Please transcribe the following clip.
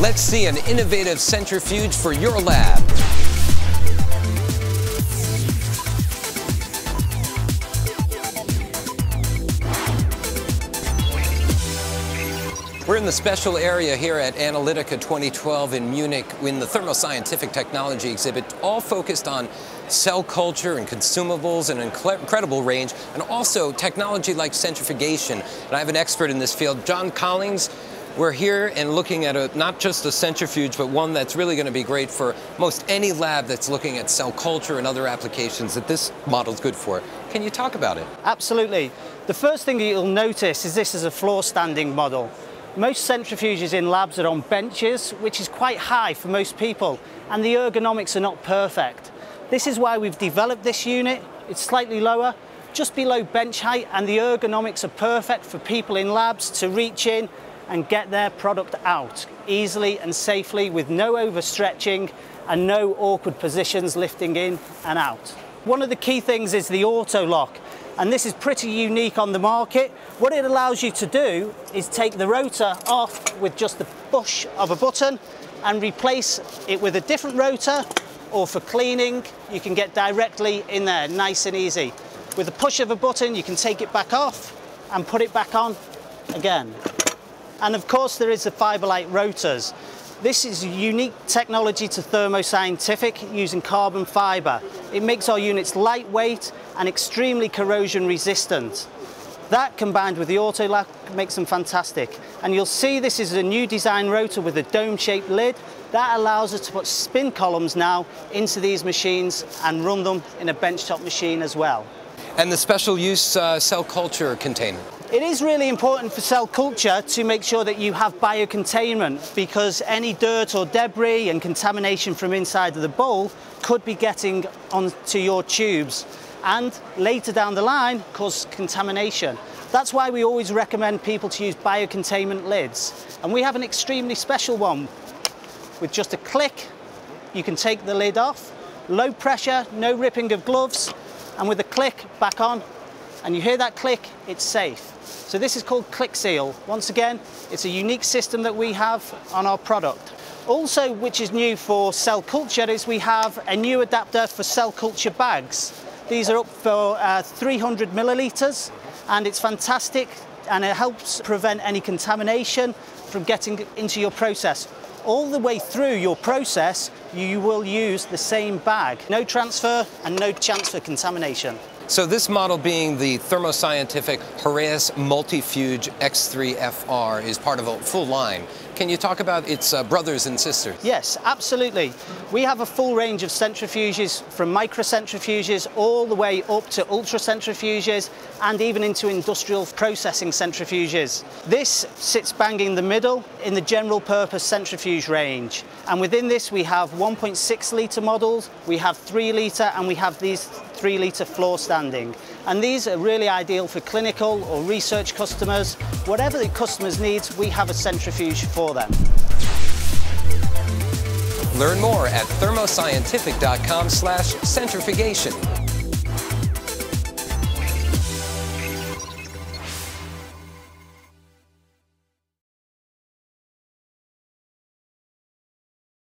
Let's see an innovative centrifuge for your lab. We're in the special area here at Analytica 2012 in Munich in the Thermo Scientific Technology exhibit, all focused on cell culture and consumables, and an incredible range, and also technology like centrifugation. And I have an expert in this field, John Collings. We're here and looking at a, not just a centrifuge, but one that's really going to be great for most any lab that's looking at cell culture and other applications that this model is good for. Can you talk about it? Absolutely. The first thing that you'll notice is this is a floor standing model. Most centrifuges in labs are on benches, which is quite high for most people, and the ergonomics are not perfect. This is why we've developed this unit. It's slightly lower, just below bench height, and the ergonomics are perfect for people in labs to reach in and get their product out easily and safely with no overstretching and no awkward positions lifting in and out. One of the key things is the auto lock and this is pretty unique on the market. What it allows you to do is take the rotor off with just the push of a button and replace it with a different rotor or for cleaning, you can get directly in there, nice and easy. With the push of a button, you can take it back off and put it back on again. And of course, there is the Fiberlite rotors. This is unique technology to Thermo Scientific using carbon fibre. It makes our units lightweight and extremely corrosion resistant. That combined with the auto lock makes them fantastic. And you'll see this is a new design rotor with a dome-shaped lid. That allows us to put spin columns now into these machines and run them in a benchtop machine as well. And the special use uh, cell culture container. It is really important for cell culture to make sure that you have biocontainment because any dirt or debris and contamination from inside of the bowl could be getting onto your tubes and later down the line cause contamination. That's why we always recommend people to use biocontainment lids. And we have an extremely special one. With just a click, you can take the lid off, low pressure, no ripping of gloves, and with a click back on, and you hear that click, it's safe. So this is called click seal. Once again, it's a unique system that we have on our product. Also, which is new for cell culture, is we have a new adapter for cell culture bags. These are up for uh, 300 millilitres and it's fantastic and it helps prevent any contamination from getting into your process. All the way through your process, you will use the same bag. No transfer and no chance for contamination. So this model being the Thermo Scientific Heraeus Multifuge X3FR is part of a full line. Can you talk about its uh, brothers and sisters? Yes, absolutely. We have a full range of centrifuges from microcentrifuges all the way up to ultracentrifuges and even into industrial processing centrifuges. This sits bang in the middle in the general purpose centrifuge range. And within this we have 1.6 litre models, we have 3 litre and we have these 3 litre floor standing. And these are really ideal for clinical or research customers. Whatever the customer's needs, we have a centrifuge for them. Learn more at thermoscientific.com slash centrifugation.